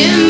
give